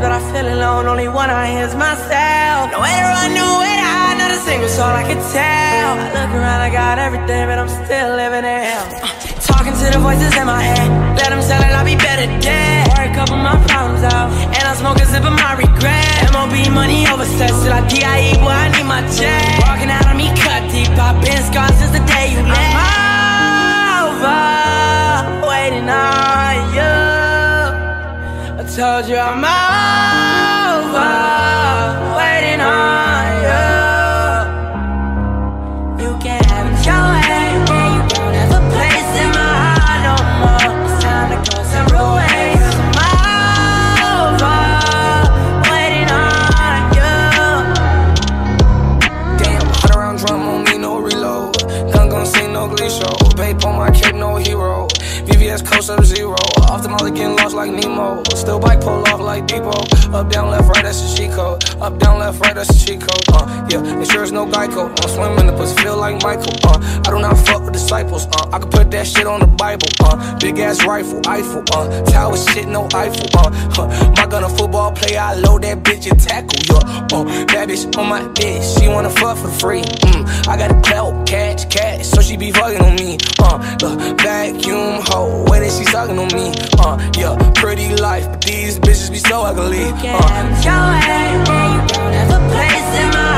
but I feel alone. Only one I hear is myself. Nowhere to run, nowhere to hide, not a single soul I can tell. I look around, I got everything, but I'm still living in hell. To the voices in my head, let them tell it I'll be better dead. A couple my problems out, and I smoke a sip of my regret. MOB money over till I DIE, boy, I need my check. Walking out on me cut deep, I've been scarred since the day you left. I'm over, waiting on you. I told you I'm over, reload. Gun gon' see no glee show. Babe on my cape, no hero. VVS coast up zero. Often all getting lost like Nemo. Still bike pull off like Depot. Up, down, left, right, that's a cheat code. Up, down, left, right, that's a cheat code. Uh, yeah, insurance no Geico. I'm swimming the pussy feel like Michael. Uh, I do not fuck with disciples. Uh, I can put that shit on the Bible. Uh, big ass rifle, Eiffel. Uh, tower shit, no Eiffel. Uh, huh, my gun a football player, I load that bitch and tackle. Yeah, uh, bad bitch on my dick. She wanna fuck for free. Mm, I got a clout, catch, catch, so she be fucking on me. Uh, the vacuum hoe, way that she sucking on me. Uh, yeah, pretty life, but these bitches be so ugly. Uh, it your way, and you don't have a place in my